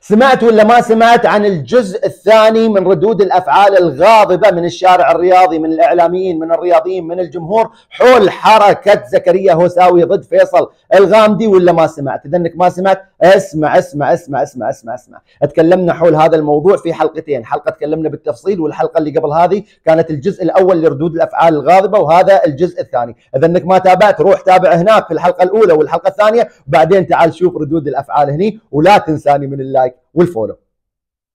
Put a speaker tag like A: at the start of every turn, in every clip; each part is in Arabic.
A: سمعت ولا ما سمعت عن الجزء الثاني من ردود الأفعال الغاضبة من الشارع الرياضي من الإعلاميين من الرياضيين من الجمهور؟ حول حركة زكريا هوساوي ضد فيصل. الغامدي ولا ما سمعت؟ إذا إنك ما سمعت اسمع اسمع اسمع اسمع اسمع اسمع. تكلمنا حول هذا الموضوع في حلقتين. حلقة تكلمنا بالتفصيل والحلقة اللي قبل هذه كانت الجزء الأول لردود الأفعال الغاضبة وهذا الجزء الثاني. إذا إنك ما تابعت روح تابع هناك في الحلقة الأولى والحلقة الثانية. وبعدين تعال شوف ردود الأفعال هني ولا تنساني من اللايك. والفولو.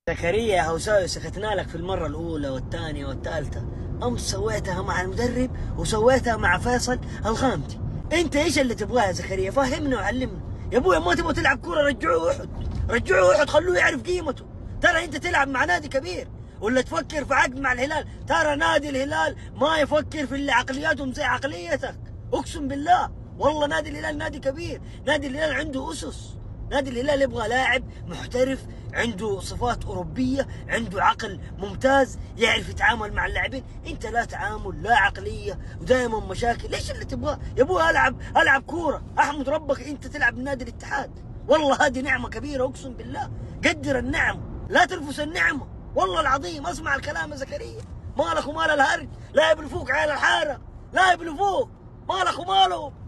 B: زكريا يا هوساوي سكتنا لك في المرة الأولى والثانية والثالثة. أمس سويتها مع المدرب وسويتها مع فيصل الغامدي أنت إيش اللي تبغاه يا زكريا؟ فهمنا وعلمنا. يا أبويا ما تبغى تلعب كورة رجعوه أحد. رجعوه أحد خلوه يعرف قيمته. ترى أنت تلعب مع نادي كبير. ولا تفكر في عقد مع الهلال. ترى نادي الهلال ما يفكر في اللي عقلياتهم زي عقليتك. أقسم بالله. والله نادي الهلال نادي كبير. نادي الهلال عنده أسس. نادي الهلال يبغى لاعب محترف عنده صفات أوروبية عنده عقل ممتاز يعرف يتعامل مع اللاعبين. أنت لا تعامل لا عقلية ودائما مشاكل. ليش اللي تبغاه يا أبوي ألعب ألعب كورة. أحمد ربك أنت تلعب نادي الاتحاد. والله هذه نعمة كبيرة أقسم بالله. قدر النعم. لا تلفس النعمة والله العظيم اسمع الكلام يا زكريا. مالك ومال الهرج. لا يبلفوك عيال الحارة. لا يبلفوك. مالك ومالهم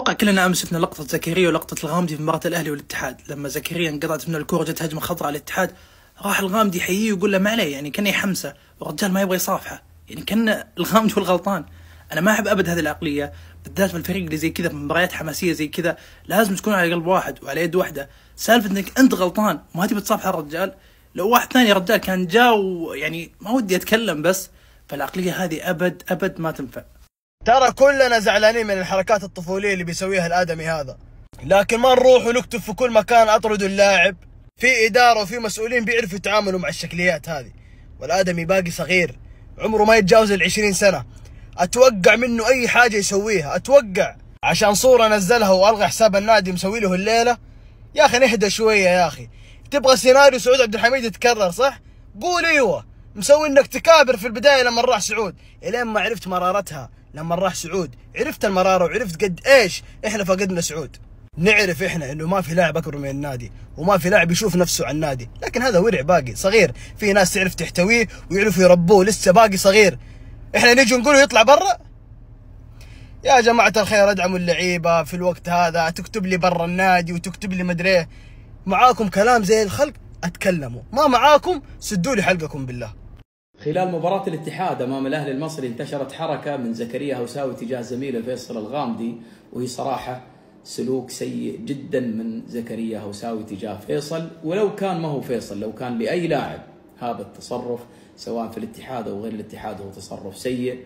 C: أتوقع كلنا أمس شفنا لقطة زكريا ولقطة الغامدي في مباراة الأهلي والاتحاد. لما زكريا انقطعت من الكوره جت هجمة خطره على الاتحاد راح الغامدي يحييه ويقول له ما عليه يعني كأنه يحمسه. والرجال ما يبغى يصافحه يعني كأن الغامدي هو الغلطان. أنا ما أحب أبد هذه العقلية بالذات في الفريق اللي زي كذا في مباريات حماسية زي كذا لازم تكون على قلب واحد وعلى يد واحدة. سالفة إنك أنت غلطان وما تبي تصافح الرجال لو واحد ثاني رجال كان جاء ويعني ما ودي أتكلم بس فالعقلية هذه أبد أبد ما تنفع.
D: ترى كلنا زعلانين من الحركات الطفولية اللي بيسويها الآدمي هذا. لكن ما نروح ونكتب في كل مكان أطردوا اللاعب. في إدارة وفي مسؤولين بيعرفوا يتعاملوا مع الشكليات هذه. والآدمي باقي صغير. عمره ما يتجاوز العشرين سنة. أتوقع منه أي حاجة يسويها. أتوقع. عشان صورة نزلها وألغى حساب النادي مسوي له الليلة. يا أخي نهدى شوية يا أخي. تبغى سيناريو سعود عبد الحميد يتكرر صح؟ قول إيوه. مسوي إنك تكابر في البداية لما راح سعود. إلين ما عرفت مرارتها. لما راح سعود. عرفت المرارة وعرفت قد إيش إحنا فقدنا سعود. نعرف إحنا إنه ما في لاعب أكبر من النادي وما في لاعب يشوف نفسه على النادي. لكن هذا ورع باقي صغير. في ناس تعرف تحتويه ويعرفوا يربوه. لسه باقي صغير. إحنا نيجي نقول يطلع برا؟ يا جماعة الخير ادعموا اللعيبة في الوقت هذا. تكتب لي برا النادي وتكتب لي مدري إيه. معاكم كلام زي الخلق؟ أتكلموا. ما معاكم سدوا لي حلقكم بالله.
E: خلال مباراة الاتحاد أمام الأهلي المصري انتشرت حركة من زكريا هوساوي تجاه زميله فيصل الغامدي وهي صراحة سلوك سيء جدا من زكريا هوساوي تجاه فيصل. ولو كان ما هو فيصل لو كان لأي لاعب هذا التصرف سواء في الاتحاد أو غير الاتحاد هو تصرف سيء.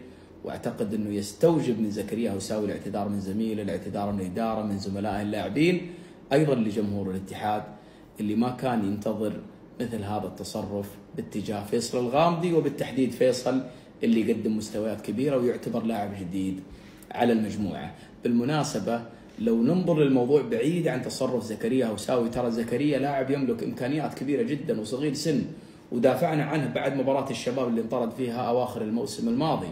E: وأعتقد أنه يستوجب من زكريا هوساوي الاعتذار من زميله، الاعتذار من الاداره، من زملائه اللاعبين، أيضا لجمهور الاتحاد اللي ما كان ينتظر مثل هذا التصرف باتجاه فيصل الغامدي وبالتحديد فيصل اللي يقدم مستويات كبيرة ويعتبر لاعب جديد على المجموعة. بالمناسبة لو ننظر للموضوع بعيد عن تصرف زكريا هوساوي ترى زكريا لاعب يملك إمكانيات كبيرة جدا وصغير سن ودافعنا عنه بعد مباراة الشباب اللي انطرد فيها أواخر الموسم الماضي.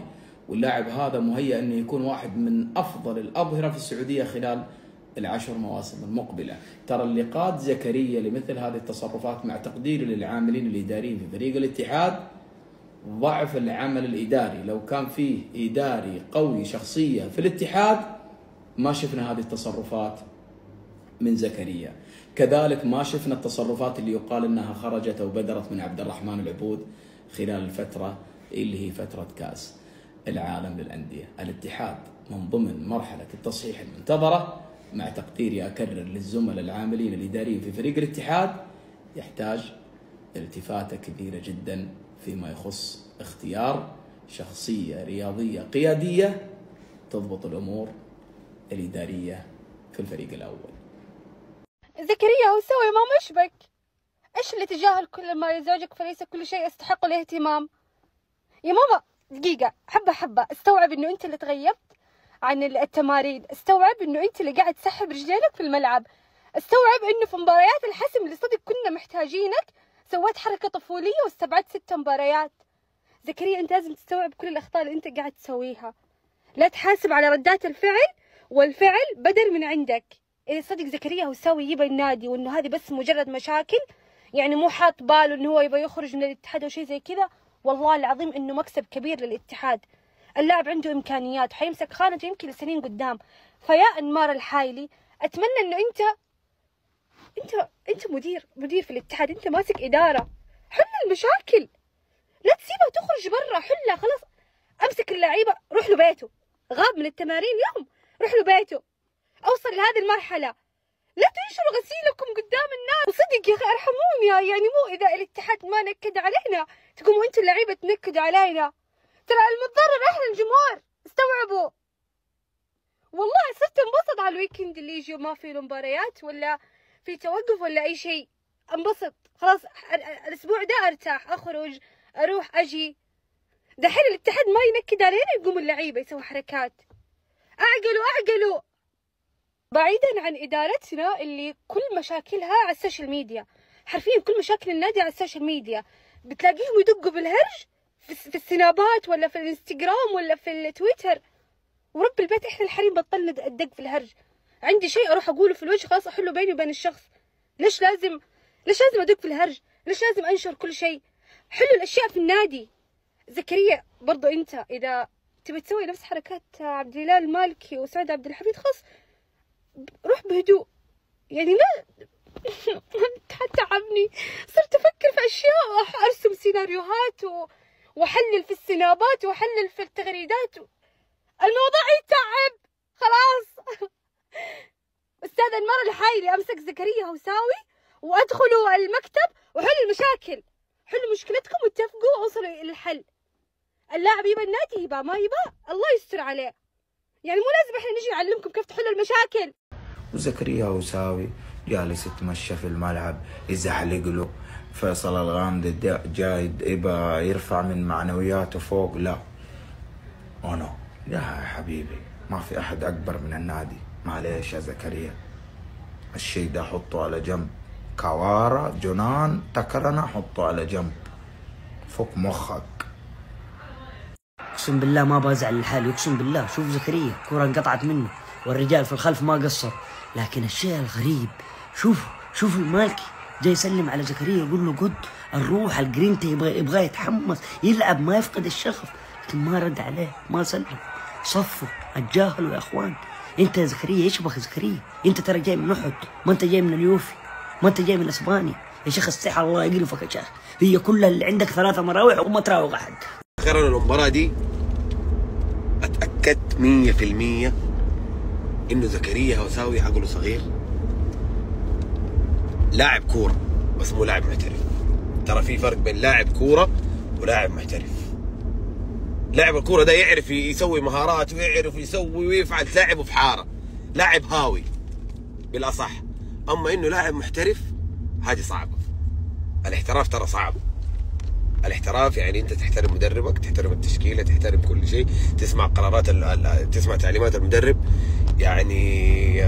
E: واللاعب هذا مهيأ إنه يكون واحد من أفضل الأظهرة في السعودية خلال العشر مواسم المقبلة، ترى اللي قاد زكريا لمثل هذه التصرفات مع تقديري للعاملين الإداريين في فريق الاتحاد ضعف العمل الإداري، لو كان فيه إداري قوي شخصية في الاتحاد ما شفنا هذه التصرفات من زكريا. كذلك ما شفنا التصرفات اللي يقال إنها خرجت أو بدرت من عبد الرحمن العبود خلال الفترة اللي هي فترة كأس. العالم للأندية الاتحاد من ضمن مرحلة التصحيح المنتظرة مع تقديري أكرر للزملاء العاملين الإداريين في فريق الاتحاد يحتاج التفاتة كبيرة جدا فيما يخص اختيار شخصية رياضية قيادية تضبط الأمور الإدارية في الفريق الأول.
F: زكريا هو سوي ما مشبك؟ إيش اللي تجاهل كل ما يزعجك فليس كل شيء يستحق الاهتمام. يا ماما دقيقة حبة حبة استوعب إنه أنت اللي تغيبت. عن التمارين. استوعب إنه أنت اللي قاعد تسحب رجلينك في الملعب. استوعب إنه في مباريات الحسم اللي صدق كنا محتاجينك سويت حركة طفولية واستبعدت ست مباريات. زكريا أنت لازم تستوعب كل الأخطاء اللي أنت قاعد تسويها. لا تحاسب على ردات الفعل والفعل بدل من عندك. إذا صدق زكريا هو ساوي يجيب النادي وإنه هذه بس مجرد مشاكل يعني مو حاط باله إنه هو يبغى يخرج من الاتحاد أو شيء زي كذا والله العظيم إنه مكسب كبير للاتحاد. اللاعب عنده إمكانيات حيمسك خانته يمكن لسنين قدام. فيا إنمار الحايلي أتمنى إنه أنت أنت أنت مدير مدير في الاتحاد أنت ماسك إدارة. حل المشاكل. لا تسيبها تخرج برا حلها خلاص. أمسك اللعيبة روح له بيته. غاب من التمارين يوم روح له بيته. أوصل لهذه المرحلة. لا تنشروا غسيلكم قدام الناس. وصدق يا أخي أرحموني يعني مو إذا الاتحاد ما نكد علينا. تقوموا أنتوا اللعيبة تنكدوا علينا. ترى المتضرر إحنا الجمهور. استوعبوا. والله صرت انبسط على الويكند اللي يجي وما في مباريات ولا في توقف ولا أي شيء. انبسط. خلاص الأسبوع ده أرتاح أخرج أروح أجي. دحين الاتحاد ما ينكد علينا يقوم اللعيبة يسووا حركات. أعقلوا أعقلوا. بعيدا عن إدارتنا اللي كل مشاكلها على ال social media. حرفيا كل مشاكل النادي على ال social media. بتلاقيهم يدقوا بالهرج في السنابات ولا في الانستغرام ولا في التويتر. ورب البيت إحنا الحريم بطلنا الدق في الهرج. عندي شيء أروح أقوله في الوجه خلاص أحله بيني وبين الشخص. ليش لازم ليش لازم أدق في الهرج؟ ليش لازم أنشر كل شيء؟ حلوا الأشياء في النادي. زكريا برضو أنت إذا تبي تسوي نفس حركات عبد الاله المالكي وسعد عبد الحميد خلاص. روح بهدوء. يعني لا تعبني صرت أفكر في أشياء أرسم سيناريوهات و... واحلل في السنابات واحلل في التغريدات. الموضوع يتعب. خلاص. أستاذ انمار الحايلي أمسك زكريا هوساوي وأدخلوا المكتب وحلوا المشاكل. حلوا مشكلتكم واتفقوا ووصلوا إلى الحل. اللاعب يبى النادي يبى ما يبى الله يستر عليه. يعني مو لازم إحنا نجي نعلمكم كيف تحلوا المشاكل.
G: وزكريا وساوي جالس يتمشى في الملعب يزحلق له. فيصل الغامدي جاي يبى يرفع من معنوياته فوق. لا. أنا لا يا حبيبي ما في أحد أكبر من النادي. معليش يا زكريا. الشيء ده حطه على جنب. كوارا جنان تكرنا حطه على جنب. فوق مخك.
H: أقسم بالله ما بزعل لحالي. أقسم بالله. شوف زكريا كرة انقطعت منه. والرجال في الخلف ما قصر. لكن الشيء الغريب شوف شوف المالكي جاي يسلم على زكريا يقول له قد الروح الجرينتي يبغى يبغى يتحمس يلعب ما يفقد الشغف. لكن ما رد عليه ما سلم. صفوا اتجاهلوا يا اخوان أنت يا زكريا إيش بك زكريا؟ أنت ترى جاي من أحد ما أنت جاي من اليوفي ما أنت جاي من اسبانيا يا شيخ استحى الله يقرفك يا شيخ. هي كلها اللي عندك ثلاثة مراوح وما تراوغ أحد.
I: أخيرا المباراة دي في المية انه زكريا هوساوي عقله صغير. لاعب كورة بس مو لاعب محترف. ترى في فرق بين لاعب كورة ولاعب محترف. لاعب الكورة ده يعرف يسوي مهارات ويعرف يسوي ويفعل تلاعبه في حارة لاعب هاوي بالأصح. أما إنه لاعب محترف هذه صعبة. الاحتراف ترى صعب. الاحتراف يعني أنت تحترم مدربك تحترم التشكيلة تحترم كل شيء تسمع قرارات تسمع تعليمات المدرب. يعني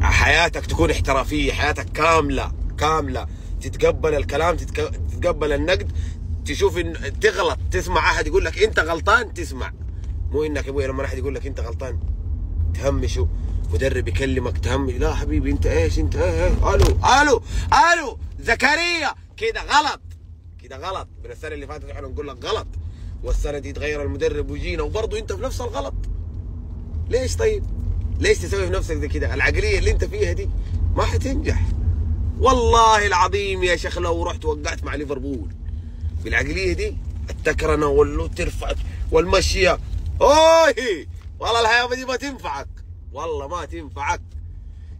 I: حياتك تكون احترافية حياتك كاملة كاملة. تتقبل الكلام تتقبل النقد. تشوف إن تغلط تسمع أحد يقول لك أنت غلطان تسمع. مو إنك يا أبوي لما احد يقول لك أنت غلطان. تهمشه مدرب يكلمك تهمش لا حبيبي أنت إيش؟ أنت إيه إيه. ألو ألو ألو زكريا! كده غلط. كده غلط. من السنة اللي فاتت إحنا نقول لك غلط. والسنة دي يتغير المدرب ويجينا وبرضه أنت في نفس الغلط. ليش طيب؟ ليش تسوي في نفسك زي كده؟ العقلية اللي انت فيها دي ما حتنجح. والله العظيم يا شيخ لو رحت وقعت مع ليفربول بالعقلية دي التكرنة واللو ترفع والمشية. اوه والله الحياة دي ما تنفعك. والله ما تنفعك.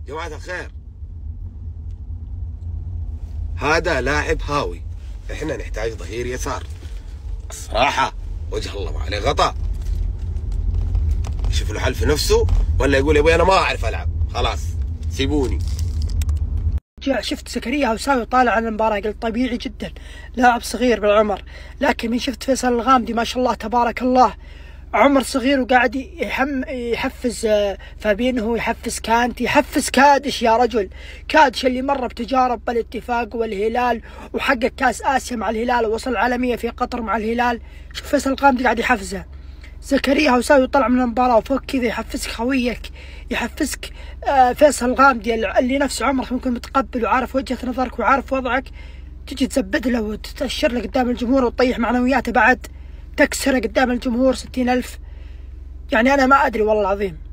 I: جماعة الخير. هذا لاعب هاوي. إحنا نحتاج ظهير يسار. الصراحة وجه الله ما عليه غطاء. يشوف له حل في نفسه ولا يقول يا أبوي أنا ما أعرف ألعب. خلاص سيبوني.
J: شفت زكريا هوساوي طالع على المباراة قلت طبيعي جدا لاعب صغير بالعمر. لكن من شفت فيصل الغامدي ما شاء الله تبارك الله عمر صغير وقاعد يحم يحفز فابينهو يحفز كانتي يحفز كادش يا رجل. كادش اللي مر بتجارب بالاتفاق والهلال وحقق كأس آسيا مع الهلال ووصل العالميه في قطر مع الهلال. شوف فيصل الغامدي قاعد يحفزه. زكريا هوساوي طلع من المباراة وفوق كذا يحفزك خويك يحفزك آه فيصل الغامدي اللي نفسه عمرك ممكن متقبل وعارف وجهة نظرك وعارف وضعك. تجي تزبد له وتأشر له قدام الجمهور وتطيح معنوياته بعد تكسره قدام الجمهور ستين ألف. يعني أنا ما أدري والله العظيم.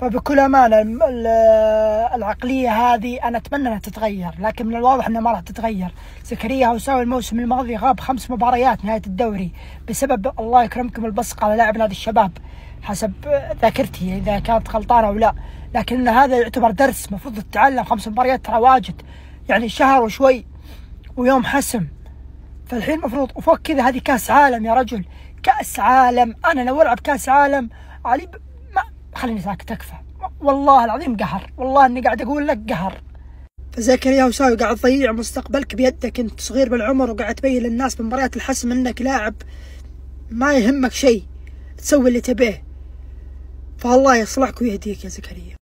J: فبكل أمانة الم- ال- العقلية هذه أنا أتمنى أنها تتغير لكن من الواضح أنها ما راح تتغير. زكريا هوساوي الموسم الماضي غاب خمس مباريات نهاية الدوري بسبب الله يكرمكم البصق على لاعب نادي الشباب حسب ذاكرتي إذا كانت غلطانة أو لا. لكن هذا يعتبر درس المفروض تتعلم خمس مباريات ترى واجد يعني شهر وشوي ويوم حسم. فالحين المفروض وفوق كذا هذه كأس عالم يا رجل كأس عالم أنا لو ألعب كأس عالم علي خليني ساكت أكفى. والله العظيم قهر. والله إني قاعد أقول لك قهر. فزكريا وساوي قاعد تضيع مستقبلك بيدك. أنت صغير بالعمر وقاعد تبين للناس بمباريات الحسم إنك لاعب ما يهمك شيء. تسوي اللي تبيه. فالله يصلحك ويهديك يا زكريا.